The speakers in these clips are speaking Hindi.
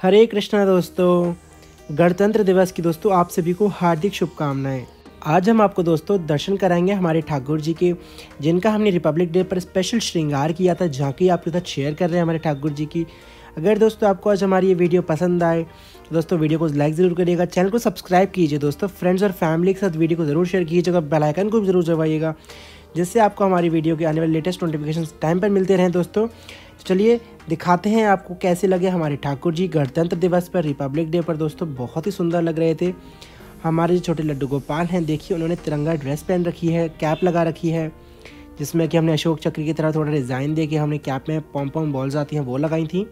हरे कृष्णा दोस्तों, गणतंत्र दिवस की दोस्तों, आप सभी को हार्दिक शुभकामनाएँ। आज हम आपको दोस्तों दर्शन कराएँगे हमारे ठाकुर जी के, जिनका हमने रिपब्लिक डे पर स्पेशल श्रृंगार किया था झांकी आपके साथ शेयर कर रहे हैं हमारे ठाकुर जी की। अगर दोस्तों आपको आज हमारी ये वीडियो पसंद आए तो दोस्तों वीडियो को लाइक ज़रूर करिएगा चैनल को सब्सक्राइब कीजिए दोस्तों फ्रेंड्स और फैमिली के साथ वीडियो को ज़रूर शेयर कीजिएगा बेलाइकन को भी ज़रूर दबाइएगा जिससे आपको हमारी वीडियो के आने वाले लेटेस्ट नोटिफिकेशन टाइम पर मिलते रहें दोस्तों। तो चलिए दिखाते हैं आपको कैसे लगे हमारे ठाकुर जी गणतंत्र दिवस पर रिपब्लिक डे पर। दोस्तों, बहुत ही सुंदर लग रहे थे। हमारे जो छोटे लड्डू गोपाल हैं, देखिए उन्होंने तिरंगा ड्रेस पहन रखी है, कैप लगा रखी है, जिसमें कि हमने अशोक चक्र की तरह थोड़ा डिज़ाइन दे के हमने कैप में पॉम पॉम बॉल्स आती हैं, वो लगाई थी।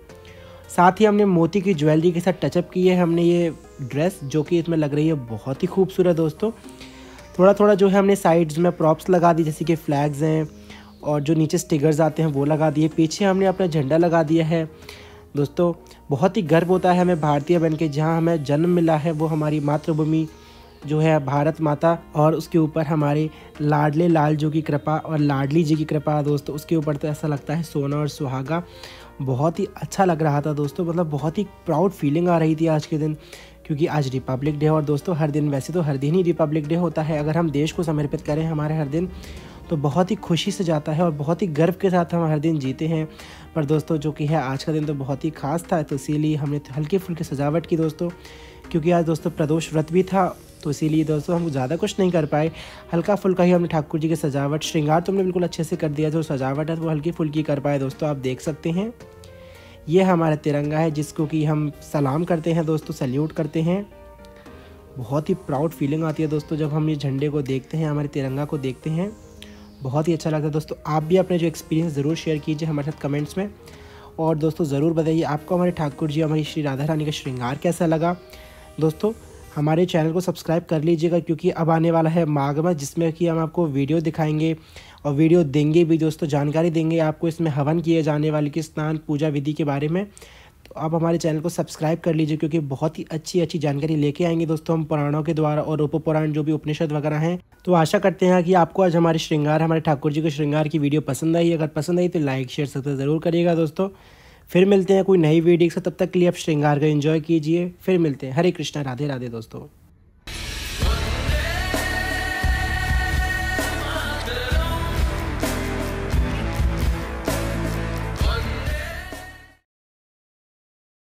साथ ही हमने मोती की ज्वेलरी के साथ टचअप की है हमने ये ड्रेस जो कि इसमें लग रही है बहुत ही खूबसूरत दोस्तों। थोड़ा थोड़ा जो है हमने साइड्स में प्रॉप्स लगा दी, जैसे कि फ्लैग्स हैं और जो नीचे स्टिकर्स आते हैं, वो लगा दिए। पीछे हमने अपना झंडा लगा दिया है। दोस्तों, बहुत ही गर्व होता है हमें भारतीय बन के, जहाँ हमें जन्म मिला है, वो हमारी मातृभूमि जो है, भारत माता और उसके ऊपर हमारे लाडले लाल जो की कृपा और लाडली जी की कृपा। दोस्तों, उसके ऊपर तो ऐसा लगता है सोना और सुहागा। बहुत ही अच्छा लग रहा था दोस्तों मतलब बहुत ही प्राउड फीलिंग आ रही थी आज के दिन, क्योंकि आज रिपब्लिक डे और दोस्तों, हर दिन, वैसे तो हर दिन ही रिपब्लिक डे होता है। अगर हम देश को समर्पित करें, हमारे हर दिन तो बहुत ही खुशी से जाता है और बहुत ही गर्व के साथ हम हर दिन जीते हैं। पर दोस्तों, जो कि है, आज का दिन तो बहुत ही खास था तो इसीलिए हमने हल्की फुल्की सजावट की दोस्तों। क्योंकि आज दोस्तों प्रदोष व्रत भी था तो इसीलिए दोस्तों हम ज़्यादा कुछ नहीं कर पाए। हल्का फुल्का ही हमने ठाकुर जी की सजावट, श्रृंगार तो हमने बिल्कुल अच्छे से कर दिया, जो सजावट है वो हल्की फुल्की कर पाए दोस्तों, आप देख सकते हैं। ये हमारा तिरंगा है, जिसको कि हम सलाम करते हैं दोस्तों, सल्यूट करते हैं। बहुत ही प्राउड फीलिंग आती है दोस्तों, जब हम ये झंडे को देखते हैं, हमारे तिरंगा को देखते हैं। बहुत ही अच्छा लगता है दोस्तों। आप भी अपने जो एक्सपीरियंस ज़रूर शेयर कीजिए हमारे साथ कमेंट्स में। और दोस्तों, ज़रूर बताइए आपको हमारे ठाकुर जी हमारी श्री राधा रानी का श्रृंगार कैसा लगा। दोस्तों, हमारे चैनल को सब्सक्राइब कर लीजिएगा क्योंकि अब आने वाला है माघ जिसमें कि हम आपको वीडियो दिखाएँगे और वीडियो देंगे भी दोस्तों, जानकारी देंगे आपको। इसमें हवन किए जाने वाले की स्नान, पूजा विधि के बारे में। तो आप हमारे चैनल को सब्सक्राइब कर लीजिए, क्योंकि बहुत ही अच्छी अच्छी जानकारी लेके आएँगे दोस्तों हम पुराणों के द्वारा और उपपुराण जो भी उपनिषद वगैरह हैं। तो आशा करते हैं कि आपको आज हमारे श्रृंगार, हमारे ठाकुर जी के श्रृंगार की वीडियो पसंद आई। अगर पसंद आई तो लाइक, शेयर सकते ज़रूर करिएगा दोस्तों। फिर मिलते हैं कोई नई वीडियो से तब तक के लिए आप श्रृंगार का एंजॉय कीजिए। फिर मिलते हैं। हरे कृष्णा राधे राधे दोस्तों।